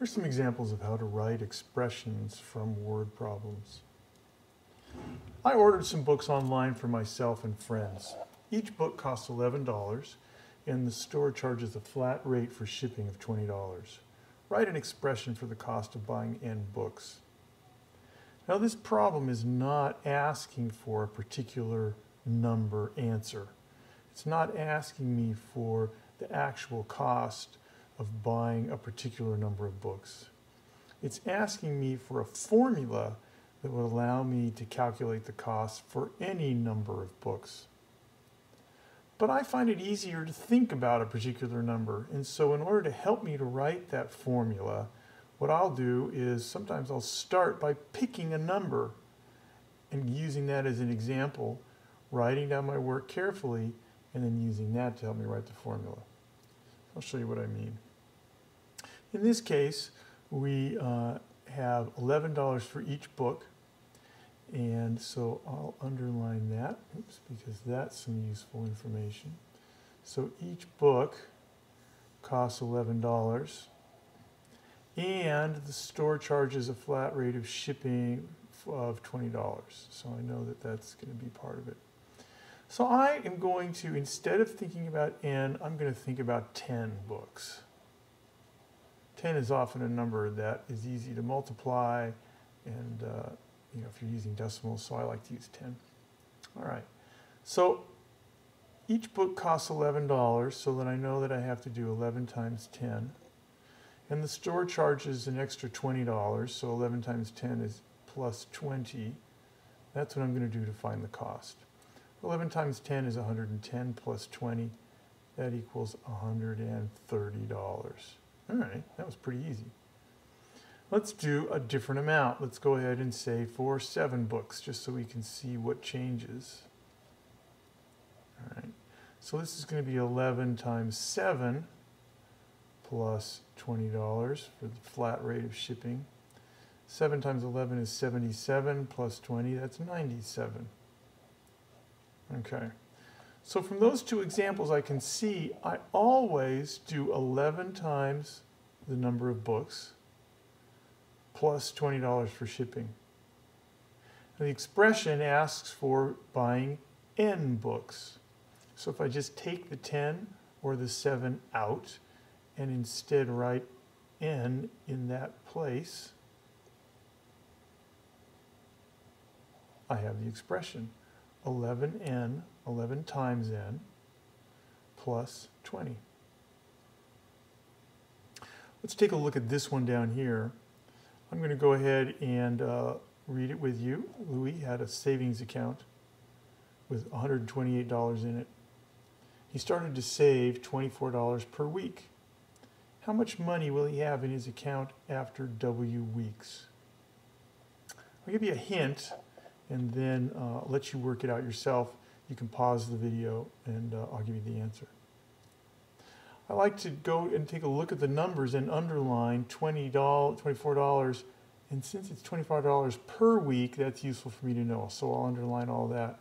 Here's some examples of how to write expressions from word problems. I ordered some books online for myself and friends. Each book costs $11 and the store charges a flat rate for shipping of $20. Write an expression for the cost of buying n books. Now this problem is not asking for a particular number answer. It's not asking me for the actual cost of buying a particular number of books. It's asking me for a formula that would allow me to calculate the cost for any number of books. But I find it easier to think about a particular number. And so in order to help me to write that formula, what I'll do is sometimes I'll start by picking a number and using that as an example, writing down my work carefully, and then using that to help me write the formula. I'll show you what I mean. In this case, we uh, have $11 for each book. And so I'll underline that, oops, because that's some useful information. So each book costs $11 and the store charges a flat rate of shipping of $20. So I know that that's going to be part of it. So I am going to, instead of thinking about n, I'm going to think about 10 books. 10 is often a number that is easy to multiply and uh, you know, if you're using decimals, so I like to use 10. All right. So each book costs $11, so then I know that I have to do 11 times 10. And the store charges an extra $20, so 11 times 10 is plus 20. That's what I'm going to do to find the cost. 11 times 10 is 110 plus 20. That equals $130. All right, that was pretty easy. Let's do a different amount. Let's go ahead and say for seven books, just so we can see what changes. All right, so this is going to be 11 times 7 plus $20 for the flat rate of shipping. 7 times 11 is 77 plus 20, that's 97. Okay, so from those two examples I can see I always do 11 times the number of books plus $20 for shipping. And the expression asks for buying n books. So if I just take the 10 or the 7 out and instead write n in that place, I have the expression 11n, 11 times n, plus 20. Let's take a look at this one down here. I'm going to go ahead and uh, read it with you. Louis had a savings account with $128 in it. He started to save $24 per week. How much money will he have in his account after W weeks? I'll give you a hint and then uh, let you work it out yourself. You can pause the video and uh, I'll give you the answer. I like to go and take a look at the numbers and underline $20, $24. And since it's $25 per week, that's useful for me to know. So I'll underline all that.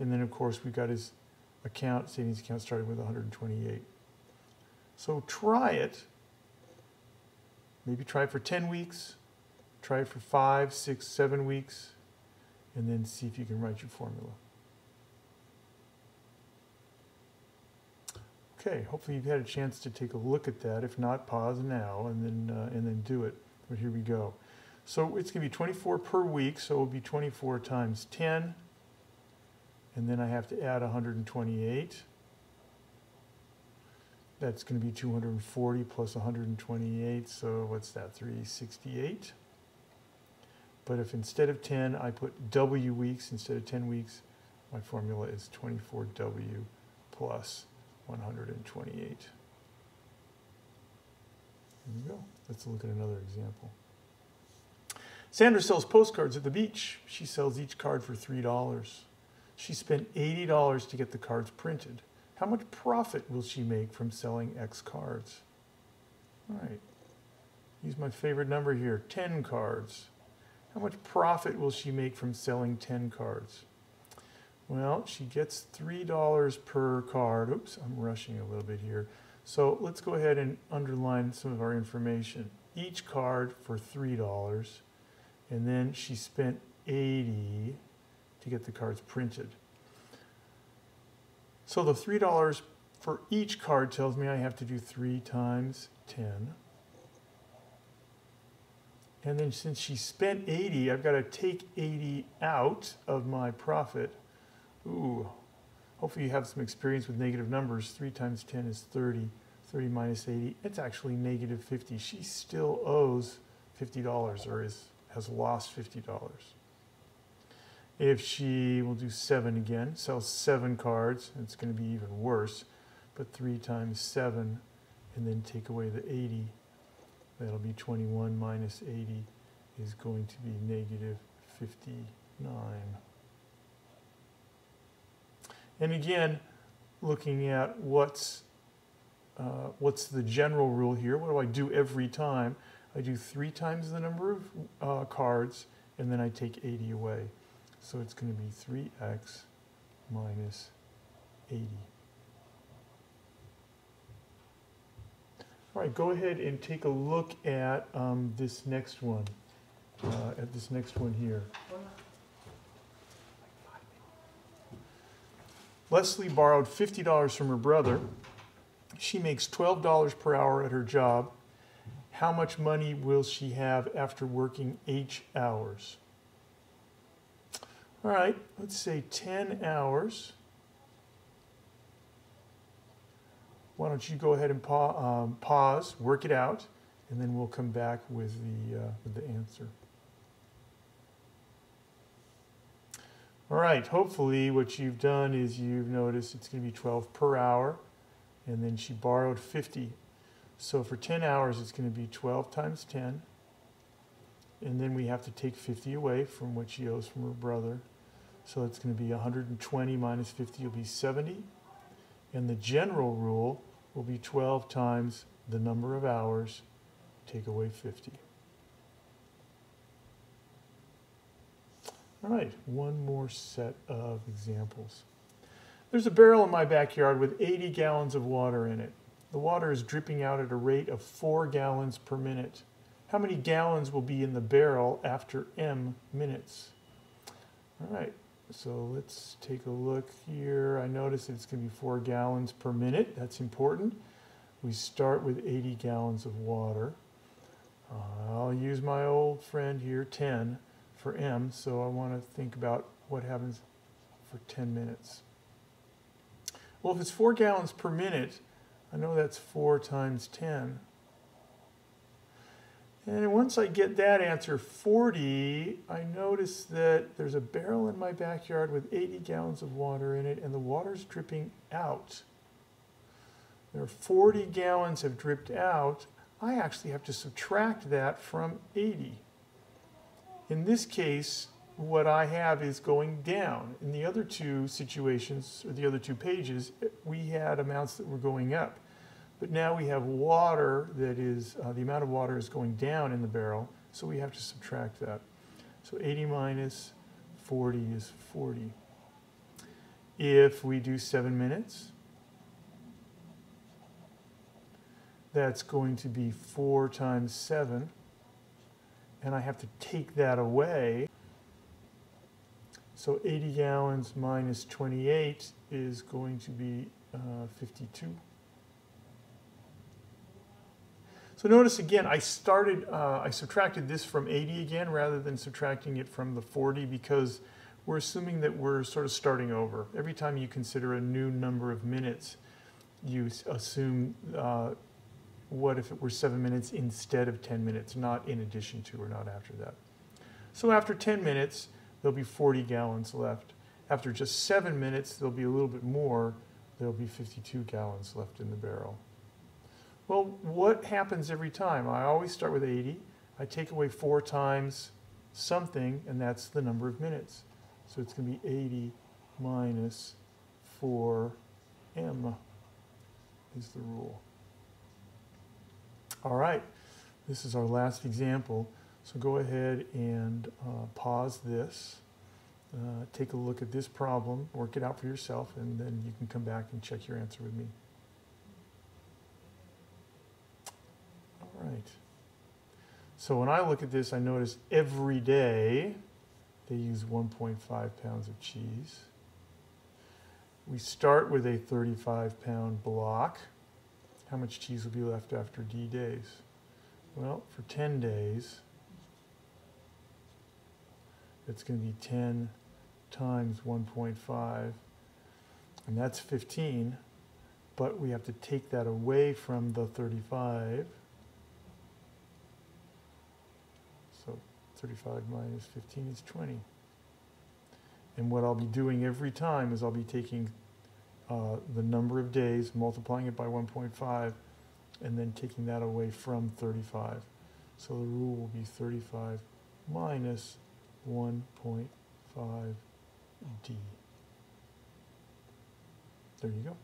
And then, of course, we've got his account, savings account starting with 128. So try it. Maybe try it for 10 weeks. Try it for five, six, seven weeks. And then see if you can write your formula. Okay, hopefully you've had a chance to take a look at that. If not, pause now and then, uh, and then do it. But here we go. So it's going to be 24 per week, so it will be 24 times 10. And then I have to add 128. That's going to be 240 plus 128, so what's that, 368? But if instead of 10 I put W weeks instead of 10 weeks, my formula is 24W plus 128. There you go. Let's look at another example. Sandra sells postcards at the beach. She sells each card for $3. She spent $80 to get the cards printed. How much profit will she make from selling X cards? All right. Use my favorite number here, 10 cards. How much profit will she make from selling 10 cards? Well, she gets $3 per card. Oops, I'm rushing a little bit here. So let's go ahead and underline some of our information. each card for $3, and then she spent 80 to get the cards printed. So the $3 for each card tells me I have to do 3 times 10. And then since she spent 80, I've got to take 80 out of my profit. Ooh, hopefully you have some experience with negative numbers. 3 times 10 is 30. 30 minus 80, it's actually negative 50. She still owes $50 or is, has lost $50. If she will do 7 again, sells 7 cards, it's going to be even worse. But 3 times 7 and then take away the 80 That'll be 21 minus 80 is going to be negative 59. And again, looking at what's, uh, what's the general rule here, what do I do every time? I do three times the number of uh, cards, and then I take 80 away. So it's going to be 3x minus 80. All right, go ahead and take a look at um, this next one, uh, at this next one here. Leslie borrowed $50 from her brother. She makes $12 per hour at her job. How much money will she have after working H hours? All right, let's say 10 hours. Why don't you go ahead and pa um, pause, work it out, and then we'll come back with the, uh, with the answer. All right, hopefully what you've done is you've noticed it's going to be 12 per hour, and then she borrowed 50. So for 10 hours, it's going to be 12 times 10, and then we have to take 50 away from what she owes from her brother. So it's going to be 120 minus 50 will be 70. And the general rule will be 12 times the number of hours, take away 50. All right, one more set of examples. There's a barrel in my backyard with 80 gallons of water in it. The water is dripping out at a rate of 4 gallons per minute. How many gallons will be in the barrel after m minutes? All right, so let's take a look here. I notice it's going to be four gallons per minute. That's important. We start with 80 gallons of water. Uh, I'll use my old friend here, 10 for M. So I want to think about what happens for 10 minutes. Well, if it's four gallons per minute, I know that's four times 10. And once I get that answer, 40, I notice that there's a barrel in my backyard with 80 gallons of water in it, and the water's dripping out. There are 40 gallons have dripped out. I actually have to subtract that from 80. In this case, what I have is going down. In the other two situations, or the other two pages, we had amounts that were going up. But now we have water that is, uh, the amount of water is going down in the barrel, so we have to subtract that. So 80 minus 40 is 40. If we do seven minutes, that's going to be four times seven, and I have to take that away. So 80 gallons minus 28 is going to be uh, 52. So notice again, I started, uh, I subtracted this from 80 again rather than subtracting it from the 40 because we're assuming that we're sort of starting over. Every time you consider a new number of minutes, you assume uh, what if it were seven minutes instead of 10 minutes, not in addition to or not after that. So after 10 minutes, there'll be 40 gallons left. After just seven minutes, there'll be a little bit more. There'll be 52 gallons left in the barrel. Well, what happens every time? I always start with 80. I take away four times something, and that's the number of minutes. So it's going to be 80 minus 4m is the rule. All right, this is our last example. So go ahead and uh, pause this. Uh, take a look at this problem, work it out for yourself, and then you can come back and check your answer with me. All right. So when I look at this, I notice every day they use 1.5 pounds of cheese. We start with a 35 pound block. How much cheese will be left after D days? Well, for 10 days, it's going to be 10 times 1.5, and that's 15, but we have to take that away from the 35. So 35 minus 15 is 20. And what I'll be doing every time is I'll be taking uh, the number of days, multiplying it by 1.5, and then taking that away from 35. So the rule will be 35 minus 1.5d. There you go.